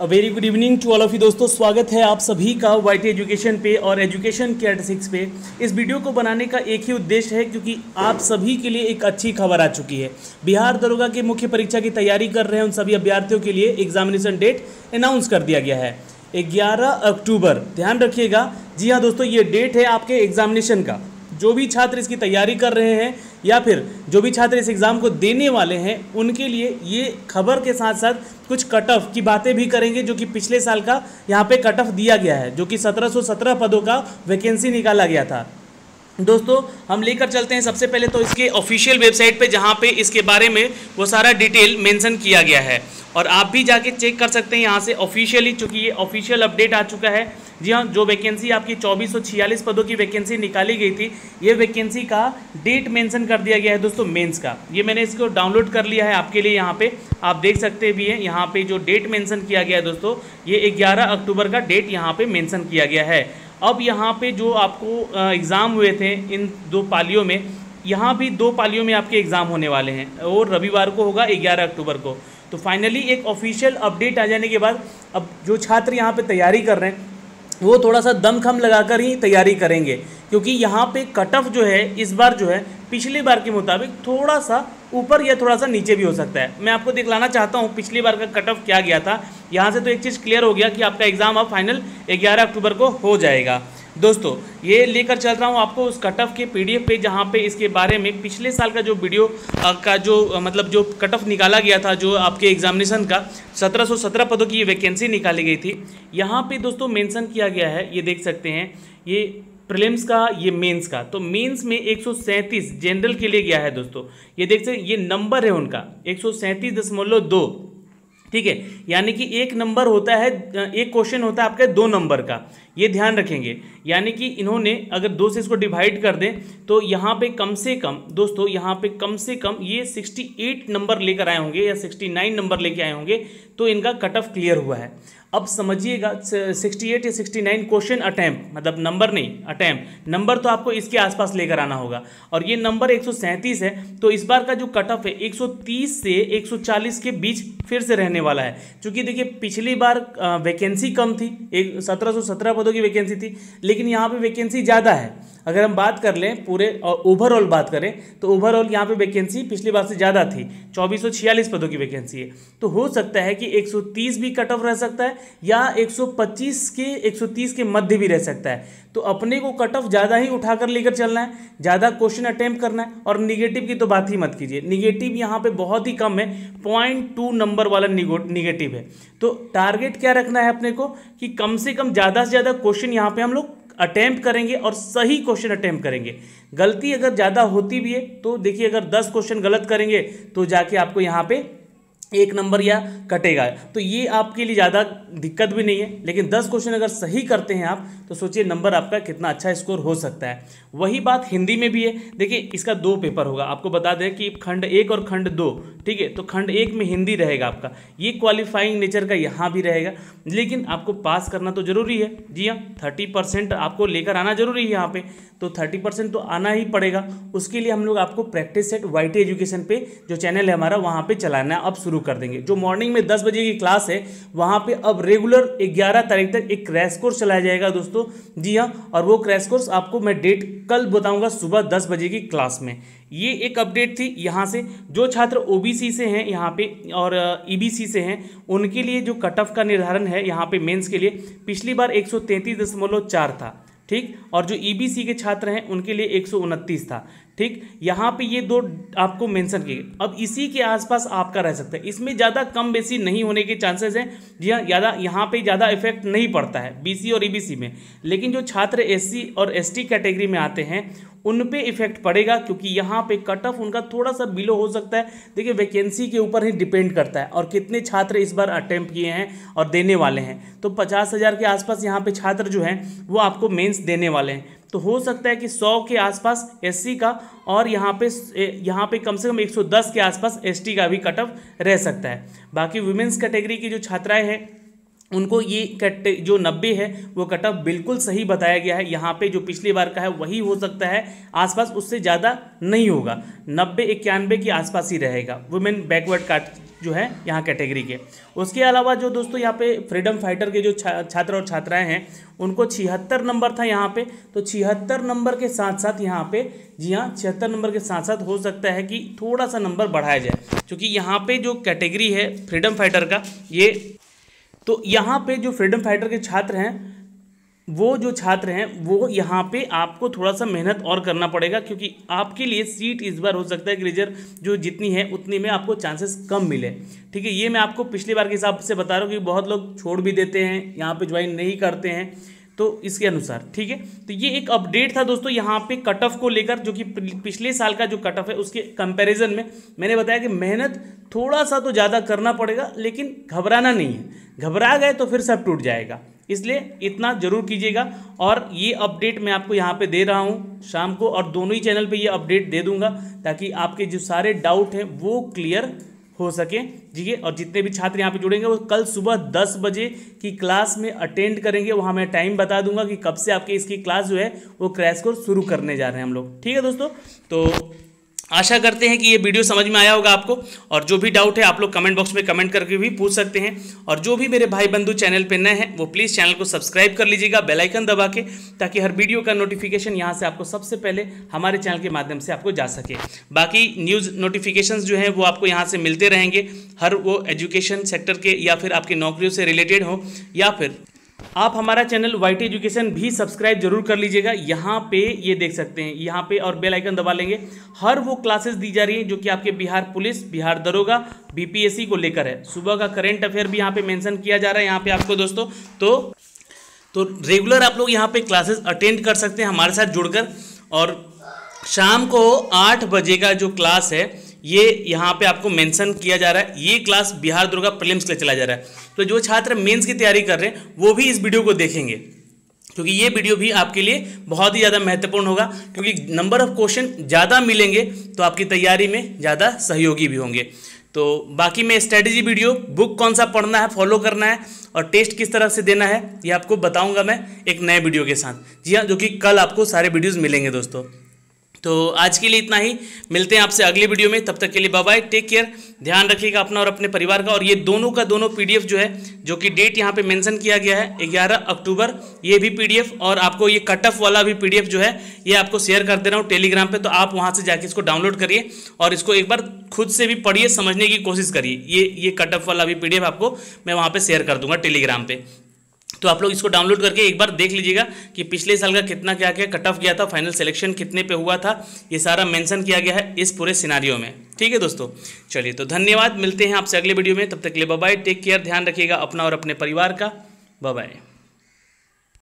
A very good evening to all of you दोस्तों। स्वागत है आप सभी का वाई एजुकेशन पे और एजुकेशन केयर सिक्स पे। इस वीडियो को बनाने का एक ही उद्देश्य है क्योंकि आप सभी के लिए एक अच्छी खबर आ चुकी है। बिहार दरोगा के मुख्य परीक्षा की तैयारी कर रहे हैं उन सभी अभ्यर्थियों के लिए एग्जामिनेशन डेट अनाउंस कर दिया गया है। ग्यारह अक्टूबर, ध्यान रखिएगा। जी हाँ दोस्तों, ये डेट है आपके एग्जामिनेशन का। जो भी छात्र इसकी तैयारी कर रहे हैं या फिर जो भी छात्र इस एग्ज़ाम को देने वाले हैं, उनके लिए ये खबर के साथ साथ कुछ कट ऑफ़ की बातें भी करेंगे, जो कि पिछले साल का यहाँ पे कट ऑफ़ दिया गया है, जो कि 1717 पदों का वैकेंसी निकाला गया था। दोस्तों, हम लेकर चलते हैं सबसे पहले तो इसके ऑफिशियल वेबसाइट पे, जहाँ पे इसके बारे में वो सारा डिटेल मेंशन किया गया है। और आप भी जाके चेक कर सकते हैं यहाँ से ऑफिशियली चूँकि ये ऑफिशियल अपडेट आ चुका है। जी हाँ जो वैकेंसी आपकी चौबीस पदों की वैकेंसी निकाली गई थी, ये वैकेंसी का डेट मेंशन कर दिया गया है दोस्तों मेंस का। ये मैंने इसको डाउनलोड कर लिया है आपके लिए यहाँ पे। आप देख सकते भी हैं, यहाँ पे जो डेट मेंशन किया गया है दोस्तों, ये 11 अक्टूबर का डेट यहाँ पे मेंशन किया गया है। अब यहाँ पे जो आपको एग्ज़ाम हुए थे इन दो पालियों में, यहाँ भी दो पालियों में आपके एग्ज़ाम होने वाले हैं और रविवार को होगा, ग्यारह अक्टूबर को। तो फाइनली एक ऑफिशियल अपडेट आ जाने के बाद, अब जो छात्र यहाँ पे तैयारी कर रहे हैं, वो थोड़ा सा दमखम लगाकर ही तैयारी करेंगे, क्योंकि यहाँ पे कट ऑफ़ जो है, इस बार जो है, पिछली बार के मुताबिक थोड़ा सा ऊपर या थोड़ा सा नीचे भी हो सकता है। मैं आपको दिखलाना चाहता हूँ, पिछली बार का कट ऑफ़ क्या गया था यहाँ से तो एक चीज़ क्लियर हो गया कि आपका एग्ज़ाम अब फाइनल ग्यारह अक्टूबर को हो जाएगा। दोस्तों, ये लेकर चल रहा हूँ आपको उस कट ऑफ़ के पीडीएफ पे जहाँ पे इसके बारे में पिछले साल का जो वीडियो का जो मतलब जो कट ऑफ़ निकाला गया था, जो आपके एग्जामिनेशन का 1717 पदों की ये वैकेंसी निकाली गई थी। यहाँ पे दोस्तों मेंशन किया गया है, ये देख सकते हैं, ये प्रिलिम्स का, ये मेंस का। तो मेंस में एक सौ सैंतीस जनरल के लिए गया है दोस्तों। ये देख सकते ये नंबर है उनका, एक ठीक है? यानी कि एक नंबर होता है, एक क्वेश्चन होता है आपका दो नंबर का। ये ध्यान रखेंगे। यानी कि इन्होंने अगर दो से इसको डिवाइड कर दें तो यहाँ पे कम से कम, दोस्तों, यहाँ पे कम से कम ये 68 नंबर लेकर आए होंगे या 69 नंबर लेके आए होंगे तो इनका कट ऑफ़ क्लियर हुआ है। अब समझिएगा 68 या 69 क्वेश्चन अटैम्प्ट मतलब नंबर नहीं अटैम्प्ट नंबर तो आपको इसके आसपास लेकर आना होगा। और ये नंबर एक सौ सैंतीस है तो इस बार का जो कट ऑफ़ है 130 से 140 के बीच फिर से रहने वाला है। क्योंकि देखिए, पिछली बार वैकेंसी कम थी, एक सत्रह की वैकेंसी थी लेकिन यहाँ पे वैकेंसी ज़्यादा है। अगर हम बात कर लें पूरे और ओवरऑल बात करें तो ओवरऑल यहाँ पे वैकेंसी पिछली बार से ज़्यादा थी। चौबीस पदों की वैकेंसी है। तो हो सकता है कि 130 भी कट ऑफ़ रह सकता है या 125 के 130 के मध्य भी रह सकता है। तो अपने को कट ऑफ़ ज़्यादा ही उठाकर लेकर चलना है, ज़्यादा क्वेश्चन अटैम्प्ट करना है और निगेटिव की तो बात ही मत कीजिए। निगेटिव यहाँ पे बहुत ही कम है पॉइंट टू नंबर वाला निगेटिव है। तो टारगेट क्या रखना है अपने को कि कम से कम ज़्यादा से ज़्यादा क्वेश्चन यहाँ पे हम लोग अटैम्प्ट करेंगे और सही क्वेश्चन अटैम्प्ट करेंगे। गलती अगर ज़्यादा होती भी है तो देखिए अगर दस क्वेश्चन गलत करेंगे तो जाके आपको यहाँ पे एक नंबर या कटेगा। तो ये आपके लिए ज़्यादा दिक्कत भी नहीं है, लेकिन दस क्वेश्चन अगर सही करते हैं आप तो सोचिए नंबर आपका कितना अच्छा स्कोर हो सकता है। वही बात हिंदी में भी है। देखिए, इसका दो पेपर होगा। आपको बता दें कि खंड एक और खंड दो, ठीक है? तो खंड एक में हिंदी रहेगा आपका। ये क्वालिफाइंग नेचर का यहाँ भी रहेगा। लेकिन आपको पास करना तो ज़रूरी है। जी हाँ थर्टी परसेंट आपको लेकर आना ज़रूरी है यहाँ पे। तो थर्टी परसेंट तो आना ही पड़ेगा। उसके लिए हम लोग आपको प्रैक्टिस सेट वाई एजुकेशन पे, जो चैनल है हमारा, वहाँ पे चलाना अब शुरू कर देंगे। जो मॉर्निंग में दस बजे की क्लास है, वहाँ पे अब रेगुलर ग्यारह तारीख तक एक क्रैश कोर्स चलाया जाएगा दोस्तों। जी हाँ और वो क्रैश कोर्स आपको मैं डेट कल बताऊँगा सुबह दस बजे की क्लास में। ये एक अपडेट थी यहाँ से। जो छात्र ओबीसी से हैं यहाँ पे, और ईबीसी e से हैं, उनके लिए जो कट ऑफ़ का निर्धारण है यहाँ पे मेंस के लिए, पिछली बार एक था, ठीक? और जो ईबीसी e के छात्र हैं, उनके लिए एक सौ उनतीस था। ठीक? यहाँ पे ये दो आपको मेंशन किए अब इसी के आसपास आपका रह सकता है। इसमें ज़्यादा कम बेसी नहीं होने के चांसेस हैं। जी हाँ ज़्यादा, यहाँ पे ज़्यादा इफ़ेक्ट नहीं पड़ता है बीसी और ईबीसी में। लेकिन जो छात्र एससी और एसटी कैटेगरी में आते हैं, उन पे इफ़ेक्ट पड़ेगा क्योंकि यहाँ पे कट ऑफ़ उनका थोड़ा सा बिलो हो सकता है। देखिए वैकेंसी के ऊपर ही डिपेंड करता है। और कितने छात्र इस बार अटैम्प्ट किए हैं और देने वाले हैं। तो पचास हज़ार के आसपास यहाँ पे छात्र जो हैं, वो आपको मेंस देने वाले हैं। तो हो सकता है कि 100 के आसपास एससी का और यहाँ पे यहाँ पे कम से कम 110 के आसपास एसटी का भी कट ऑफ़ रह सकता है। बाकी वुमेंस कैटेगरी की जो छात्राएँ हैं उनको ये कट जो नब्बे है वो कट ऑफ़ बिल्कुल सही बताया गया है। यहाँ पे जो पिछली बार का है वही हो सकता है। आसपास उससे ज़्यादा नहीं होगा। नब्बे इक्यानवे के आसपास ही रहेगा। वुमेन बैकवर्ड काट जो है यहाँ कैटेगरी के। उसके अलावा जो दोस्तों यहाँ पे फ्रीडम फाइटर के जो छा, छात्र और छात्राएँ हैं उनको छिहत्तर नंबर था यहाँ पे। तो छिहत्तर नंबर के साथ साथ यहाँ पे जी हाँ छिहत्तर नंबर के साथ साथ हो सकता है कि थोड़ा सा नंबर बढ़ाया जाए। क्योंकि यहाँ पे जो कैटेगरी है फ्रीडम फाइटर का ये तो यहाँ पे जो फ्रीडम फाइटर के छात्र हैं, वो जो छात्र हैं, वो यहाँ पे आपको थोड़ा सा मेहनत और करना पड़ेगा क्योंकि आपके लिए सीट इस बार हो सकता है कि रिज़र्व जो जितनी है, उतनी में आपको चांसेस कम मिले। ठीक है, ये मैं आपको पिछली बार के हिसाब से बता रहा हूँ कि बहुत लोग छोड़ भी देते हैं, यहाँ पे ज्वाइन नहीं करते हैं। तो इसके अनुसार, ठीक है? तो ये एक अपडेट था दोस्तों यहाँ पे कट ऑफ़ को लेकर, जो कि पिछले साल का जो कट ऑफ़ है, उसके कंपैरिजन में। मैंने बताया कि मेहनत थोड़ा सा तो ज़्यादा करना पड़ेगा, लेकिन घबराना नहीं है। घबरा गए तो फिर सब टूट जाएगा। इसलिए इतना ज़रूर कीजिएगा। और ये अपडेट मैं आपको यहाँ पे दे रहा हूँ, शाम को, और दोनों ही चैनल पे ये अपडेट दे दूँगा, ताकि आपके जो सारे डाउट हैं, वो क्लियर हो सके। ठीक है? और जितने भी छात्र यहाँ पे जुड़ेंगे, वो कल सुबह दस बजे की क्लास में अटेंड करेंगे। वहाँ मैं टाइम बता दूँगा कि कब से आपके इसकी क्लास जो है, वो क्रैश कोर्स शुरू करने जा रहे हैं हम लोग। ठीक है दोस्तों? तो आशा करते हैं कि ये वीडियो समझ में आया होगा आपको और जो भी डाउट है आप लोग कमेंट बॉक्स में कमेंट करके भी पूछ सकते हैं और जो भी मेरे भाई बंधु चैनल पे नए हैं, वो प्लीज़ चैनल को सब्सक्राइब कर लीजिएगा बेल आइकन दबा के, ताकि हर वीडियो का नोटिफिकेशन यहाँ से आपको सबसे पहले हमारे चैनल के माध्यम से आपको जा सके। बाकी न्यूज़ नोटिफिकेशन जो हैं, वो आपको यहाँ से मिलते रहेंगे। हर वो एजुकेशन सेक्टर के या फिर आपकी नौकरियों से रिलेटेड हो या फिर आप हमारा चैनल वाइट एजुकेशन भी सब्सक्राइब ज़रूर कर लीजिएगा। यहाँ पे ये देख सकते हैं, यहाँ पे और बेल आइकन दबा लेंगे। हर वो क्लासेस दी जा रही है जो कि आपके बिहार पुलिस, बिहार दरोगा बीपीएससी को लेकर है। सुबह का करंट अफेयर भी यहाँ पे मेंशन किया जा रहा है यहाँ पे आपको दोस्तों। तो तो रेगुलर आप लोग यहाँ पे क्लासेस अटेंड कर सकते हैं हमारे साथ जुड़कर। और शाम को आठ बजे का जो क्लास है ये यहाँ पे आपको मेंशन किया जा रहा है, ये क्लास बिहार दुर्गा प्रीलिम्स के लिए चला जा रहा है। तो जो छात्र मेंस की तैयारी कर रहे हैं, वो भी इस वीडियो को देखेंगे। क्योंकि ये वीडियो भी आपके लिए बहुत ही ज़्यादा महत्वपूर्ण होगा, क्योंकि नंबर ऑफ़ क्वेश्चन ज़्यादा मिलेंगे तो आपकी तैयारी में ज़्यादा सहयोगी भी होंगे। तो बाकी मैं स्ट्रेटेजी वीडियो बुक कौन सा पढ़ना है फॉलो करना है, और टेस्ट किस तरह से देना है, ये आपको बताऊँगा मैं एक नए वीडियो के साथ। जी हाँ जो कि कल आपको सारे वीडियोज़ मिलेंगे दोस्तों। तो आज के लिए इतना ही। मिलते हैं आपसे अगली वीडियो में। तब तक के लिए बाय बाय टेक केयर ध्यान रखिएगा अपना और अपने परिवार का। और ये दोनों का दोनों पीडीएफ जो है, जो कि डेट यहाँ पे मेंशन किया गया है 11 अक्टूबर, ये भी पीडीएफ और आपको ये कट ऑफ़ वाला भी पीडीएफ जो है, ये आपको शेयर कर दे रहा हूँ टेलीग्राम पर तो आप वहाँ से जाके इसको डाउनलोड करिए। और इसको एक बार खुद से भी पढ़िए, समझने की कोशिश करिए। ये ये कट ऑफ़ वाला भी पीडीएफ आपको मैं वहाँ पर शेयर कर दूँगा टेलीग्राम पर तो आप लोग इसको डाउनलोड करके एक बार देख लीजिएगा कि पिछले साल का कितना क्या क्या कट ऑफ़ गया था फाइनल सिलेक्शन कितने पे हुआ था, ये सारा मेंशन किया गया है इस पूरे सिनारियों में। ठीक है दोस्तों? चलिए तो धन्यवाद, मिलते हैं आपसे अगले वीडियो में। तब तक के लिए बाय टेक केयर ध्यान रखिएगा अपना और अपने परिवार का। बाय